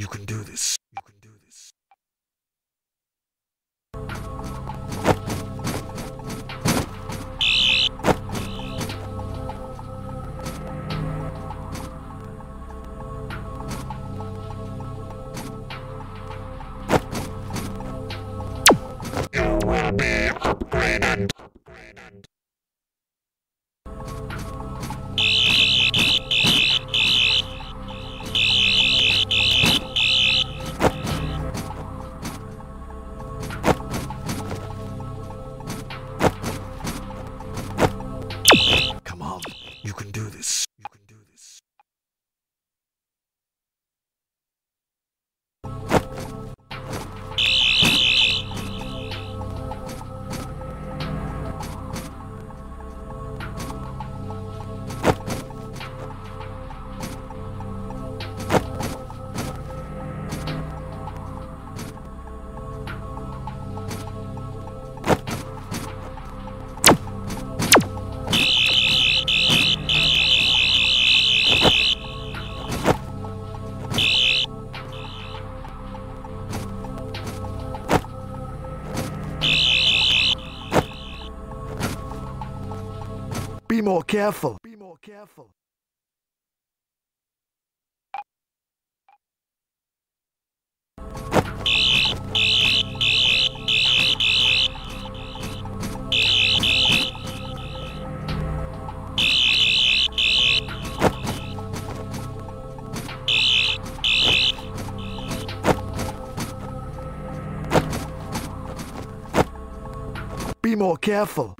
You can do Be more careful. Be more careful. Be more careful.